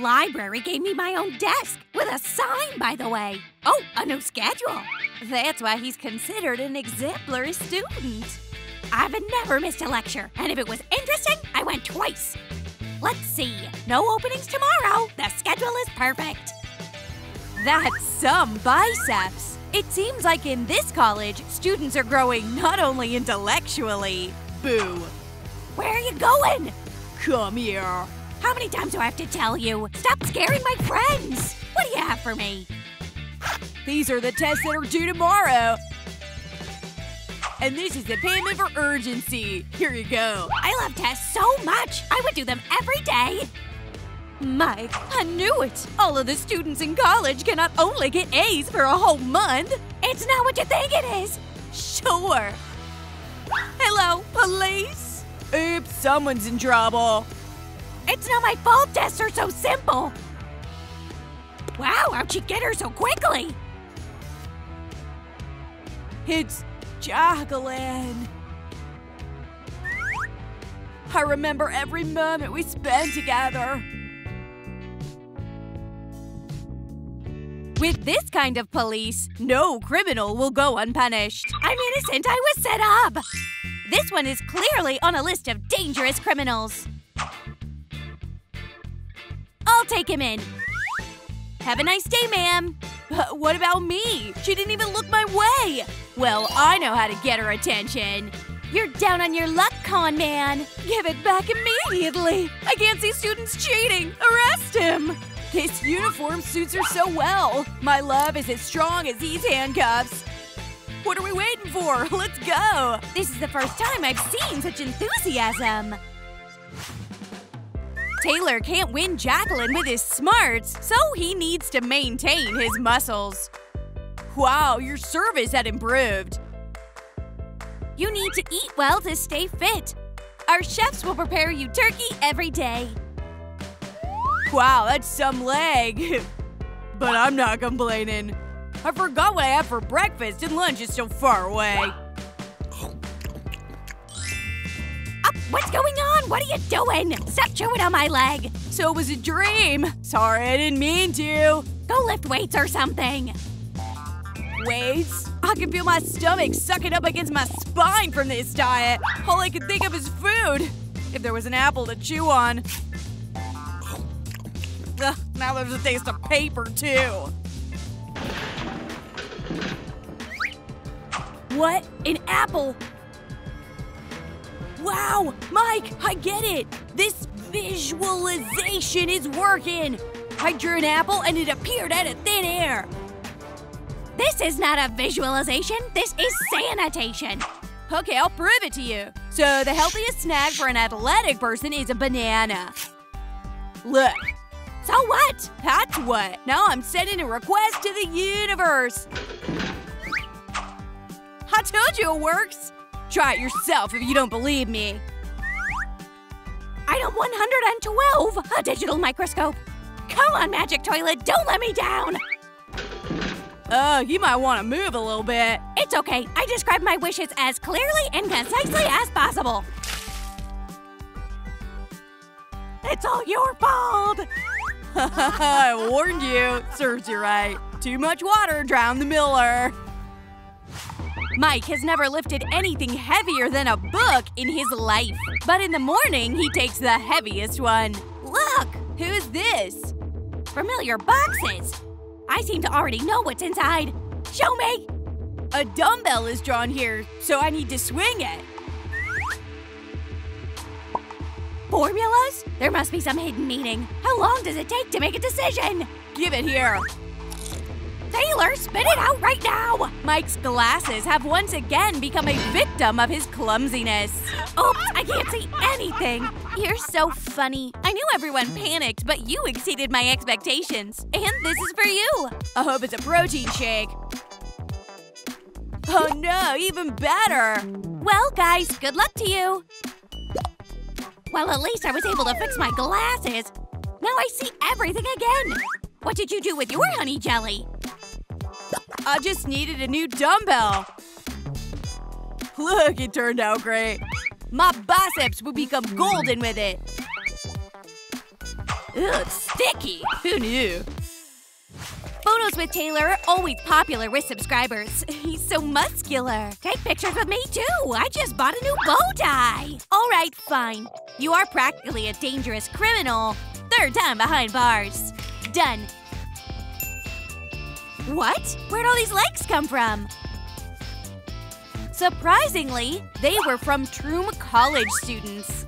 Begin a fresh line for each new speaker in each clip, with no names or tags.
library gave me my own desk with a sign, by the way. Oh, a new schedule. That's why he's considered an exemplary student. I've never missed a lecture, and if it was interesting, I went twice. Let's see. No openings tomorrow. The schedule is perfect.
That's some biceps. It seems like in this college, students are growing not only intellectually. Boo.
Where are you going?
Come here.
How many times do I have to tell you? Stop scaring my friends! What do you have for me?
These are the tests that are due tomorrow. And this is the payment for urgency. Here you go.
I love tests so much. I would do them every day.
Mike, I knew it. All of the students in college cannot only get A's for a whole month.
It's not what you think it is.
Sure. Hello, police. Oops, someone's in trouble.
It's not my fault tests are so simple. Wow, how'd you get her so quickly?
It's Jacqueline. I remember every moment we spent together. With this kind of police, no criminal will go unpunished.
I'm innocent. I was set up.
This one is clearly on a list of dangerous criminals. Take him in. Have a nice day, ma'am. But what about me? She didn't even look my way. Well, I know how to get her attention. You're down on your luck, con man. Give it back immediately. I can't see students cheating. Arrest him. This uniform suits her so well. My love is as strong as these handcuffs. What are we waiting for? Let's go. This is the first time I've seen such enthusiasm. Taylor can't win Jacqueline with his smarts, so he needs to maintain his muscles. Wow, your service had improved. You need to eat well to stay fit. Our chefs will prepare you turkey every day. Wow, that's some leg. but I'm not complaining. I forgot what I had for breakfast and lunch is so far away.
Up, what's going on? What are you doing? Stop chewing on my leg.
So it was a dream. Sorry, I didn't mean to.
Go lift weights or something.
Weights? I can feel my stomach sucking up against my spine from this diet. All I can think of is food. If there was an apple to chew on. Ugh, now there's a taste of paper, too. What? An apple? Wow! Mike, I get it! This visualization is working! I drew an apple and it appeared out of thin air!
This is not a visualization, this is sanitation.
Okay, I'll prove it to you. So, the healthiest snack for an athletic person is a banana. Look.
So what?
That's what. Now I'm sending a request to the universe. I told you it works. Try it yourself if you don't believe me.
Item 112, a digital microscope. Come on, Magic Toilet, don't let me down.
Oh, you might want to move a little bit.
It's okay. I described my wishes as clearly and concisely as possible. It's all your fault.
I warned you. Serves you right. Too much water drowned the miller. Mike has never lifted anything heavier than a book in his life. But in the morning, he takes the heaviest one. Look! Who's this?
Familiar boxes. I seem to already know what's inside. Show me!
A dumbbell is drawn here, so I need to swing it.
Formulas? There must be some hidden meaning. How long does it take to make a decision?
Give it here.
Taylor, spit it out right now!
Mike's glasses have once again become a victim of his clumsiness.
Oops, I can't see anything.
You're so funny. I knew everyone panicked, but you exceeded my expectations. And this is for you. I hope it's a protein shake. Oh no, even better.
Well, guys, good luck to you. Well, at least I was able to fix my glasses. Now I see everything again. What did you do with your honey jelly?
I just needed a new dumbbell. Look, it turned out great. My biceps will become golden with it. Ugh, sticky. Who knew?
Photos with Taylor are always popular with subscribers. He's so muscular. Take pictures with me too. I just bought a new bow tie. All right, fine. You are practically a dangerous criminal. Third time behind bars. Done. What? Where'd all these legs come from?
Surprisingly, they were from Troom College students.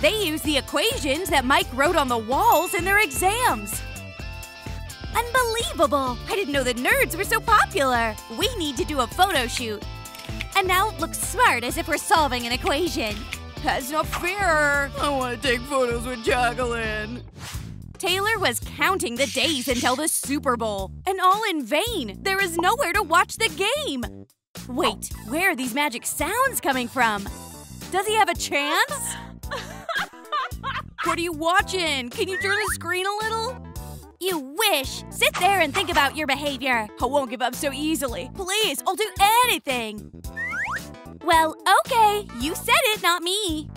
They used the equations that Mike wrote on the walls in their exams.
Unbelievable! I didn't know the nerds were so popular. We need to do a photo shoot. And now look smart as if we're solving an equation.
That's not fair. I want to take photos with Jacqueline. Taylor was counting the days until the Super Bowl, and all in vain. There is nowhere to watch the game. Wait, where are these magic sounds coming from? Does he have a chance? what are you watching? Can you turn the screen a little?
You wish! Sit there and think about your behavior.
I won't give up so easily. Please, I'll do anything.
Well, okay. You said it, not me.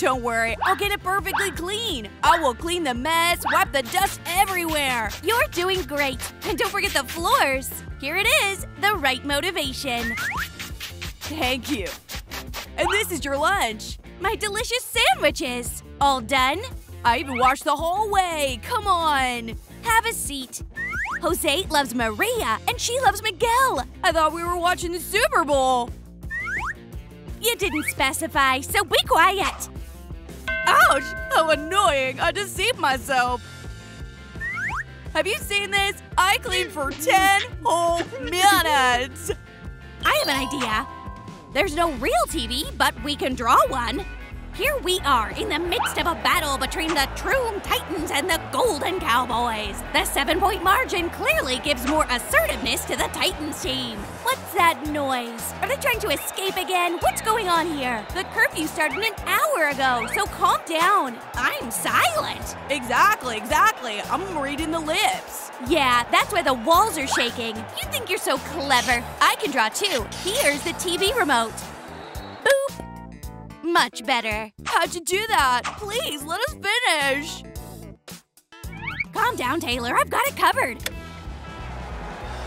Don't worry, I'll get it perfectly clean. I will clean the mess, wipe the dust everywhere.
You're doing great. And don't forget the floors. Here it is, the right motivation.
Thank you. And this is your lunch.
My delicious sandwiches. All done?
I even washed the hallway. Come on.
Have a seat. Jose loves Maria, and she loves Miguel.
I thought we were watching the Super Bowl.
You didn't specify, so be quiet.
Ouch! How annoying! I deceived myself. Have you seen this? I cleaned for 10 whole minutes.
I have an idea. There's no real TV, but we can draw one. Here we are in the midst of a battle between the Troom Titans and the Golden Cowboys. The seven point margin clearly gives more assertiveness to the Titans team. What's that noise? Are they trying to escape again? What's going on here? The curfew started an hour ago, so calm down. I'm silent.
Exactly, exactly. I'm reading the lips.
Yeah, that's why the walls are shaking. You think you're so clever. I can draw too. Here's the TV remote. Much better.
How'd you do that? Please, let us finish.
Calm down, Taylor. I've got it covered.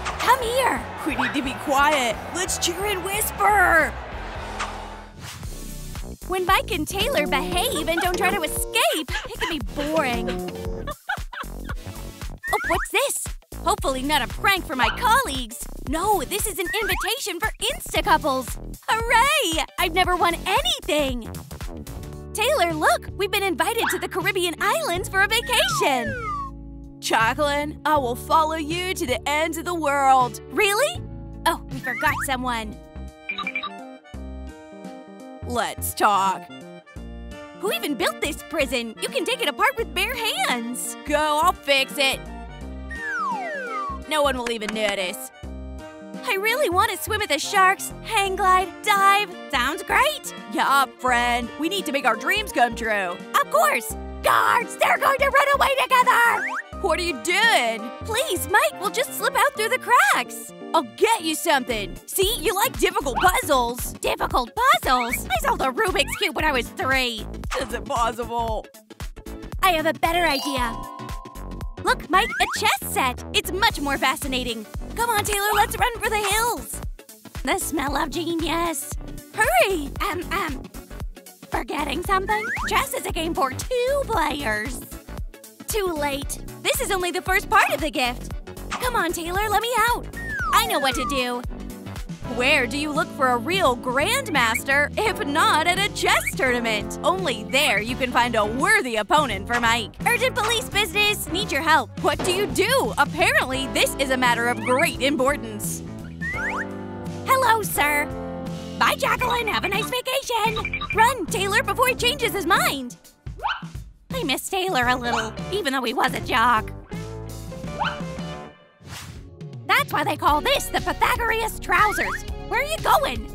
Come here.
We need to be quiet. Let's cheer and whisper.
When Mike and Taylor behave and don't try to escape, it can be boring. Oh, what's this? Hopefully not a prank for my colleagues. No, this is an invitation for Insta couples. Hooray! I've never won anything. Taylor, look, we've been invited to the Caribbean islands for a vacation.
Jacqueline, I will follow you to the ends of the world.
Really? Oh, we forgot someone.
Let's talk.
Who even built this prison? You can take it apart with bare hands.
Go, I'll fix it. No one will even notice.
I really want to swim with the sharks, hang glide, dive. Sounds great.
Yeah, friend. We need to make our dreams come true.
Of course. Guards, they're going to run away together.
What are you doing?
Please, Mike, we'll just slip out through the cracks.
I'll get you something. See, you like difficult puzzles.
Difficult puzzles? I solved the Rubik's Cube when I was three.
That's impossible.
I have a better idea. Look, Mike, a chess set. It's much more fascinating. Come on, Taylor, let's run for the hills. The smell of genius. Hurry! Um, um. Forgetting something? Chess is a game for two players. Too late. This is only the first part of the gift. Come on, Taylor, let me out. I know what to do.
Where do you look for a real grandmaster if not at a chess tournament? Only there you can find a worthy opponent for Mike.
Urgent police business! Need your help.
What do you do? Apparently, this is a matter of great importance.
Hello, sir. Bye, Jacqueline. Have a nice vacation. Run, Taylor, before he changes his mind. I miss Taylor a little, even though he was a jock. That's why they call this the Pythagoras trousers. Where are you going?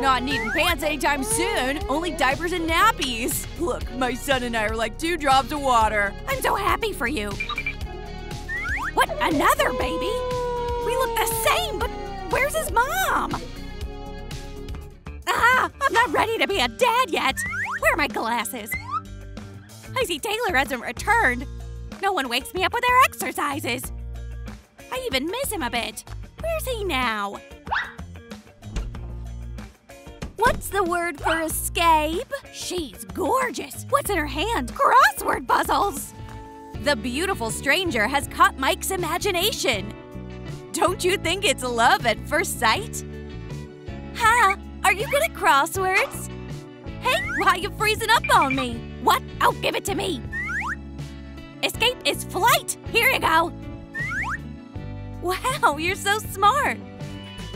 Not needing pants anytime soon, only diapers and nappies. Look, my son and I are like two drops of water.
I'm so happy for you. What, another baby? We look the same, but where's his mom? Ah, I'm not ready to be a dad yet. Where are my glasses? I see Taylor hasn't returned. No one wakes me up with their exercises. I even miss him a bit. Where's he now?
What's the word for escape?
She's gorgeous. What's in her hand? Crossword puzzles.
The beautiful stranger has caught Mike's imagination. Don't you think it's love at first sight? Huh? Are you good at crosswords? Hey, why you freezing up on me?
What? Oh, give it to me. Escape is flight. Here you go.
Wow, you're so smart.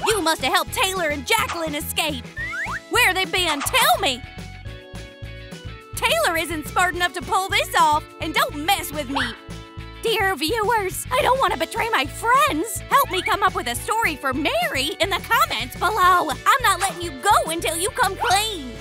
You must have helped Taylor and Jacqueline escape. Where they been? Tell me! Taylor isn't smart enough to pull this off, and don't mess with me.
Dear viewers, I don't want to betray my friends. Help me come up with a story for Mary in the comments below.
I'm not letting you go until you come clean.